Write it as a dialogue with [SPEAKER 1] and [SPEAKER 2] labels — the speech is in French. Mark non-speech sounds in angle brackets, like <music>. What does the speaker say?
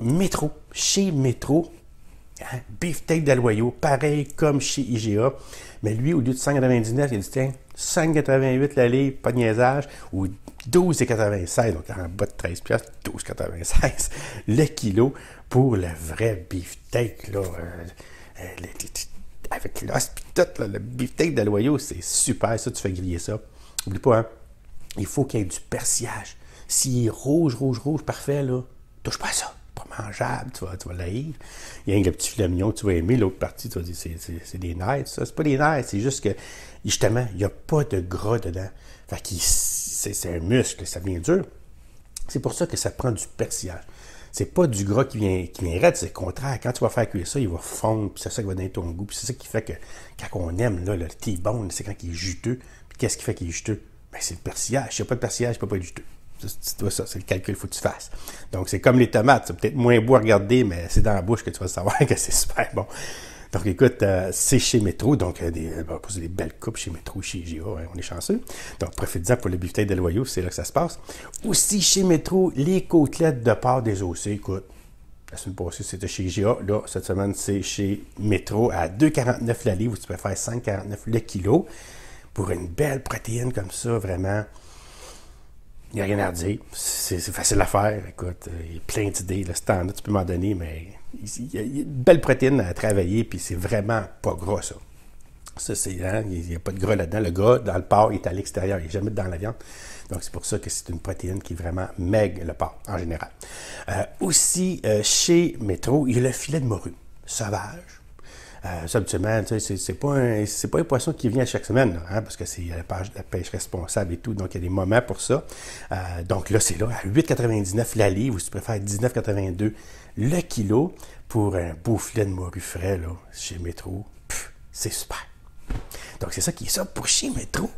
[SPEAKER 1] Métro. Chez Métro, hein, beefsteak d'Aloyau, pareil comme chez IGA. Mais lui, au lieu de 199, il dit tiens, 5,88 la livre, pas de niaisage, ou 12,96, donc en bas de 13 piastres, 12,96 <laughs> le kilo pour le vrai beefsteak, là. Euh, euh, avec l'os tout, le beefsteak d'Aloyau, c'est super, ça, tu fais griller ça. Oublie pas, hein, il faut qu'il y ait du persillage. S'il est rouge, rouge, rouge, parfait, là, touche pas à ça. Pas mangeable, tu vas, tu. Il y a un petit filet mignon tu vas aimer. L'autre partie, tu vas dire, c'est des nerfs, ça. C'est pas des nerfs, c'est juste que, justement, il n'y a pas de gras dedans. Fait que c'est un muscle, ça devient dur. C'est pour ça que ça prend du persillage. C'est pas du gras qui vient, qui vient raide, c'est le contraire. Quand tu vas faire cuire ça, il va fondre, puis c'est ça qui va donner ton goût. Puis c'est ça qui fait que quand on aime là, le T-bone, c'est quand il est juteux. Puis qu'est-ce qui fait qu'il est juteux? Ben, c'est le persillage. S'il n'y a pas de persillage, il ne peut pas être juteux. C'est le calcul qu'il faut que tu fasses. Donc, c'est comme les tomates. C'est peut-être moins beau à regarder, mais c'est dans la bouche que tu vas savoir <laughs> que c'est super bon. Donc, écoute, euh, c'est chez Métro. Donc, euh, des, euh, des belles coupes chez Métro, chez GA. Hein, on est chanceux. Donc, profitez-en pour le beefsteak de loyaux, c'est là que ça se passe. Aussi, chez Métro, les côtelettes de porc désossées. Écoute, la semaine passée, c'était chez GA. Là, cette semaine, c'est chez Métro à 2,49 la livre. Tu peux faire 5,49 le kilo. Pour une belle protéine comme ça, vraiment. Il n'y a rien à dire. C'est facile à faire. Écoute, il y a plein d'idées. Le stand, tu peux m'en donner, mais il y a une belle protéine à travailler, puis c'est vraiment pas gras, ça. Ça, c'est, hein, il n'y a pas de gras là-dedans. Le gras, dans le porc, il est à l'extérieur, il n'est jamais dans la viande. Donc, c'est pour ça que c'est une protéine qui est vraiment maigre, le porc, en général. Euh, aussi, euh, chez Métro, il y a le filet de morue, sauvage. Euh, ça, habituellement, c'est pas, un, pas un poisson qui vient chaque semaine, hein, parce que c'est la, la, pêche responsable et tout, donc il y a des moments pour ça. Euh, donc là, c'est là, à 8,99 la livre, ou si tu préfères 19,82 le kilo, pour un beau filet de morue frais, là, chez Métro. C'est super. Donc c'est ça qui est ça pour chez Métro.